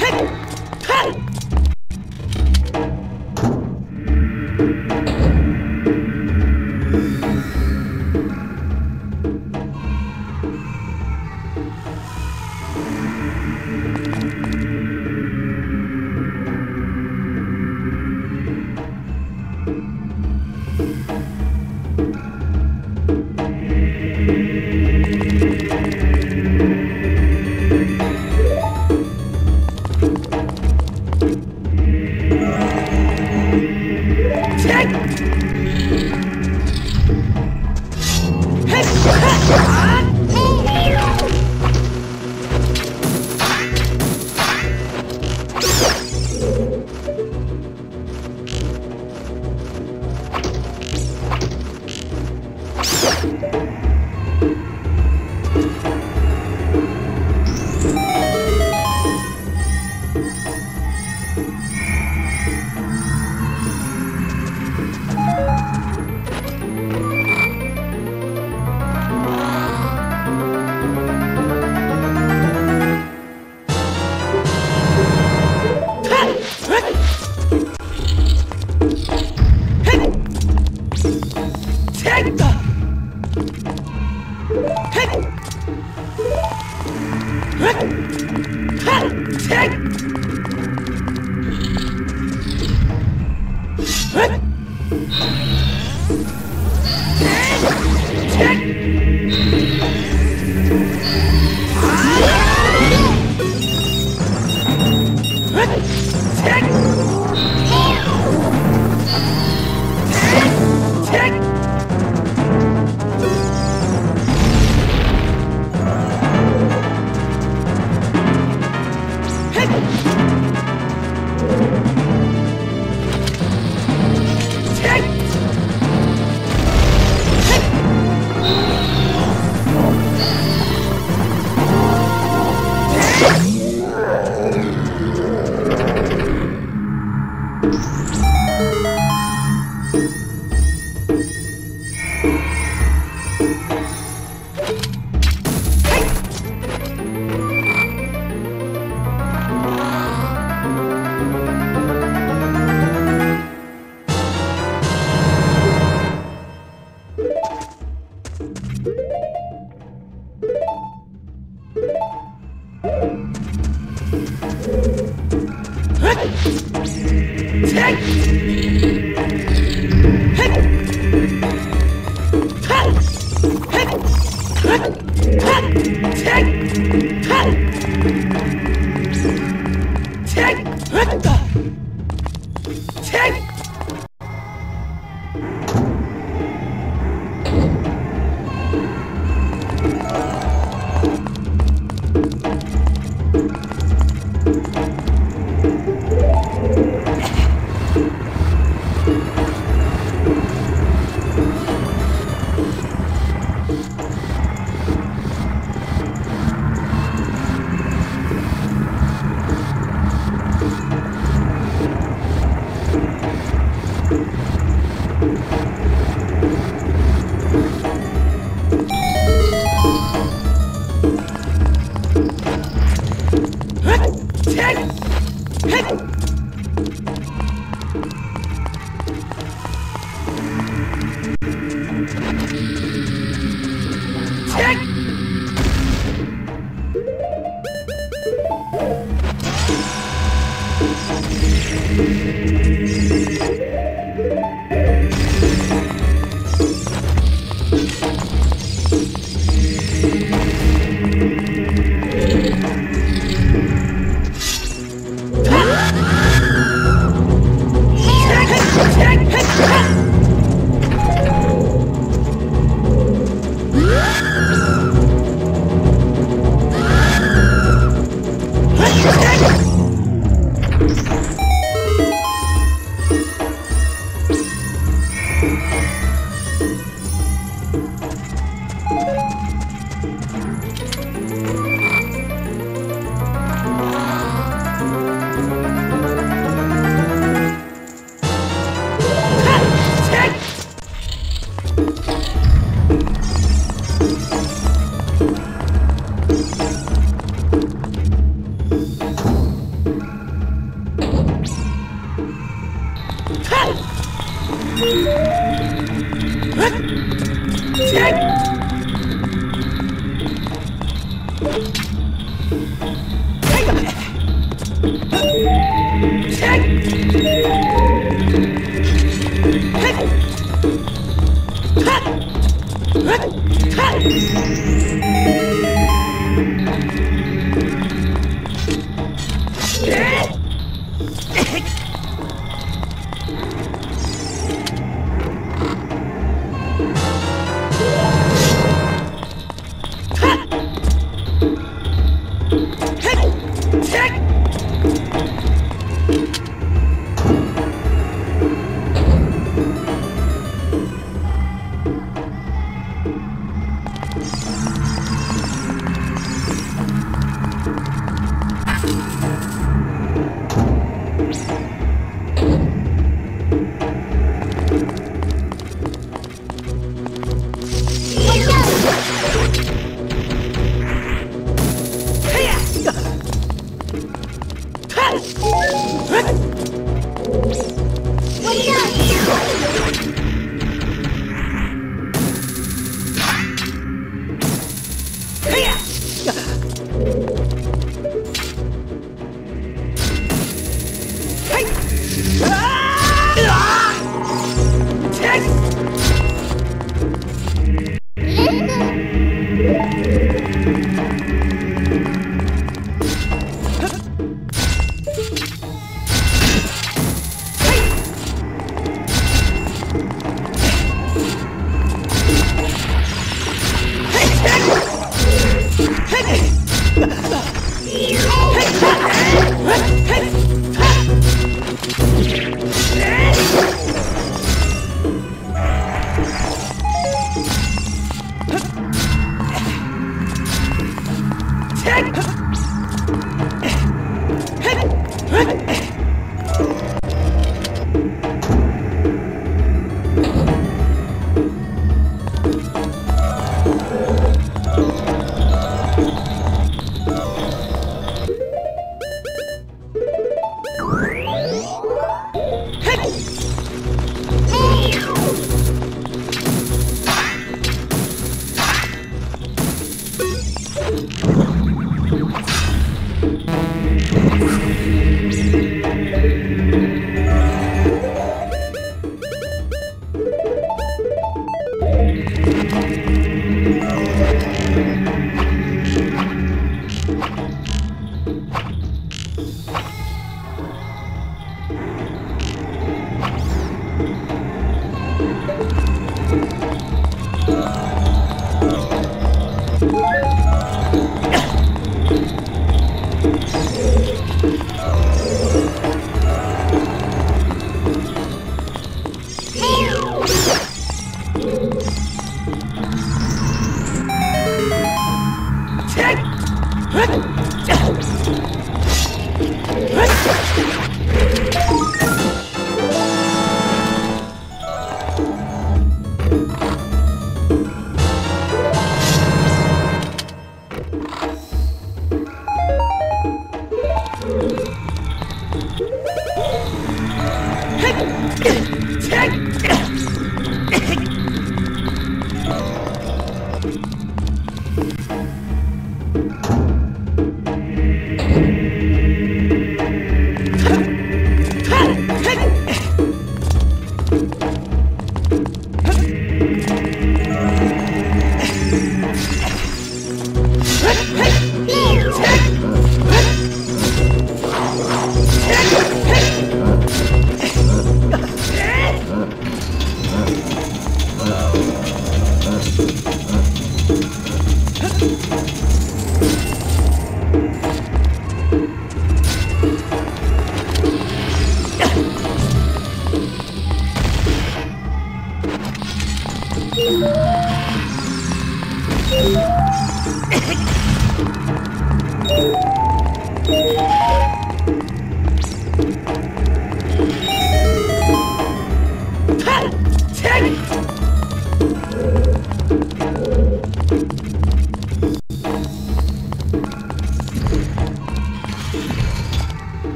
嘿嘿。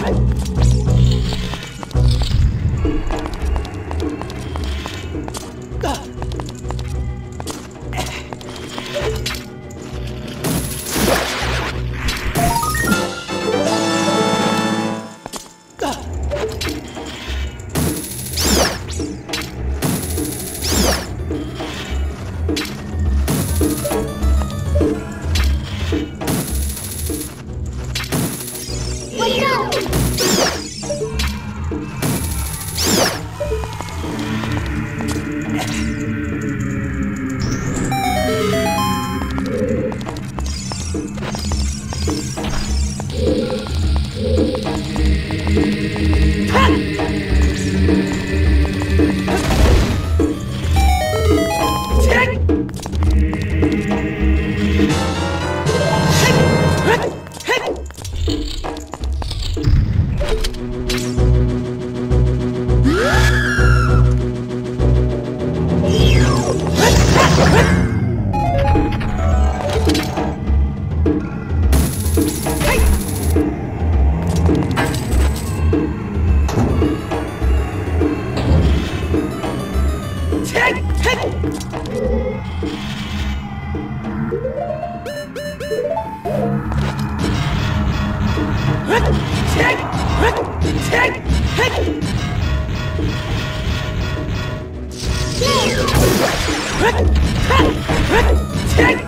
快！看诶起来